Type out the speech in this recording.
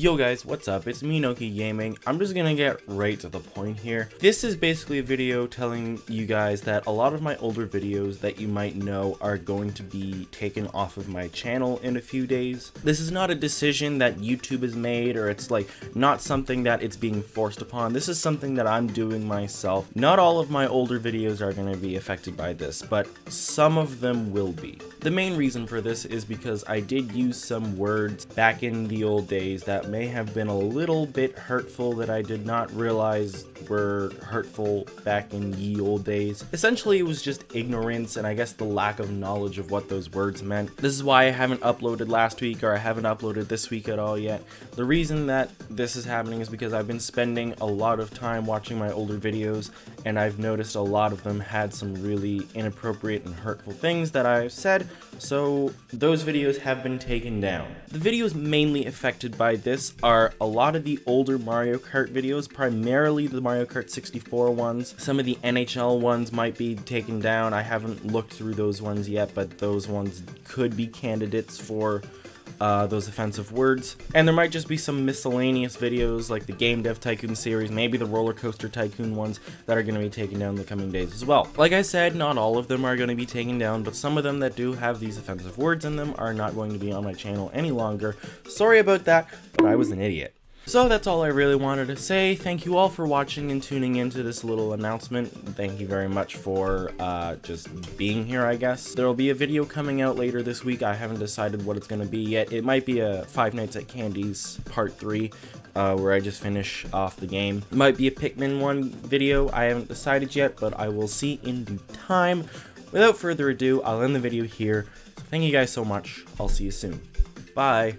Yo guys, what's up? It's me, Noki Gaming. I'm just gonna get right to the point here. This is basically a video telling you guys that a lot of my older videos that you might know are going to be taken off of my channel in a few days. This is not a decision that YouTube has made or it's like not something that it's being forced upon. This is something that I'm doing myself. Not all of my older videos are gonna be affected by this, but some of them will be. The main reason for this is because I did use some words back in the old days that may have been a little bit hurtful that I did not realize were hurtful back in ye old days. Essentially, it was just ignorance and I guess the lack of knowledge of what those words meant. This is why I haven't uploaded last week or I haven't uploaded this week at all yet. The reason that this is happening is because I've been spending a lot of time watching my older videos and I've noticed a lot of them had some really inappropriate and hurtful things that I've said, so those videos have been taken down. The videos mainly affected by this are a lot of the older Mario Kart videos, primarily the Mario Kart 64 ones. Some of the NHL ones might be taken down. I haven't looked through those ones yet, but those ones could be candidates for uh, those offensive words. And there might just be some miscellaneous videos like the Game Dev Tycoon series, maybe the Roller Coaster Tycoon ones that are going to be taken down in the coming days as well. Like I said, not all of them are going to be taken down, but some of them that do have these offensive words in them are not going to be on my channel any longer. Sorry about that, but I was an idiot. So that's all I really wanted to say. Thank you all for watching and tuning into this little announcement. Thank you very much for uh, just being here, I guess. There will be a video coming out later this week. I haven't decided what it's going to be yet. It might be a Five Nights at Candy's Part 3, uh, where I just finish off the game. It might be a Pikmin 1 video. I haven't decided yet, but I will see in due time. Without further ado, I'll end the video here. Thank you guys so much. I'll see you soon. Bye.